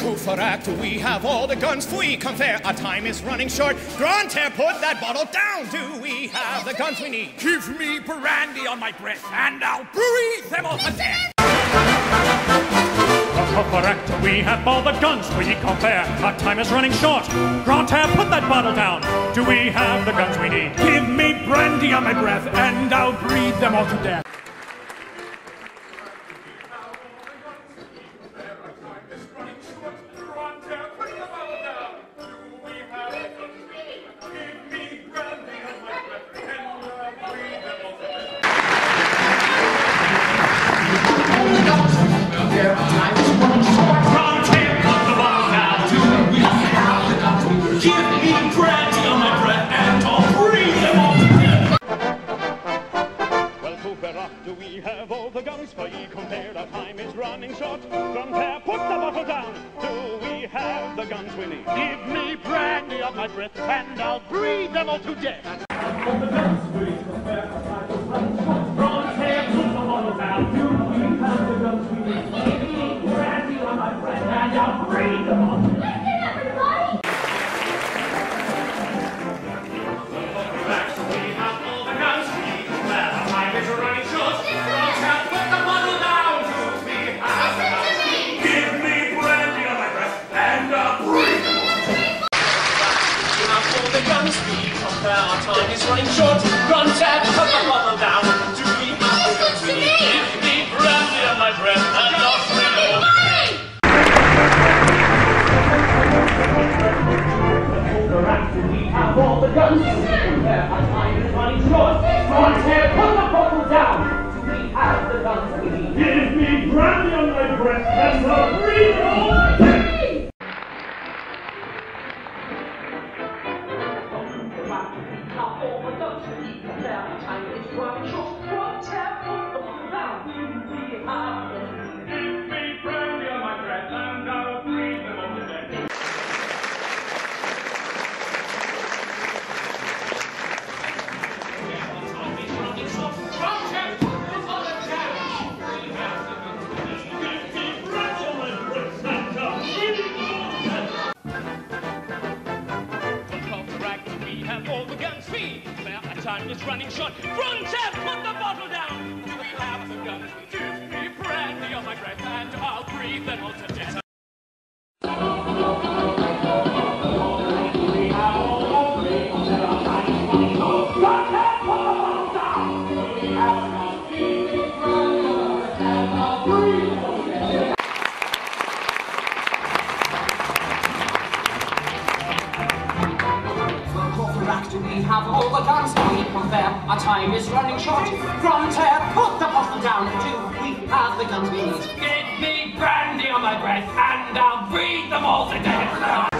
for act, we have all the guns we come fair. Our time is running short. Grantaire, put that bottle down. Do we have the guns we need? Give me brandy on my breath, and I'll breathe them all to death. Correct, we have all the guns we compare. Our time is running short. Grantaire, put that bottle down. Do we have the guns we need? Give me brandy on my breath, and I'll breathe them all to death. Do we have the guns we need? Give me brandy on my breath, and I'll breathe them all to death. Brandy on my breath, and I'll breathe them all to death. Guns we compare. Our time is running short. Grantaire, put the bottle down. Do we have the guns we need? Give me brandy on my breath and I'll breathe it all time is running short. Grantaire, put the bottle down. Do we have the guns? Give me brandy on my breath, and I'll breathe them all to death. We have all the guns we compare. Our time is running short. Grantaire, put the bottle down. Do we have the guns we need? Give me brandy on my breath, and I'll breathe them all to death.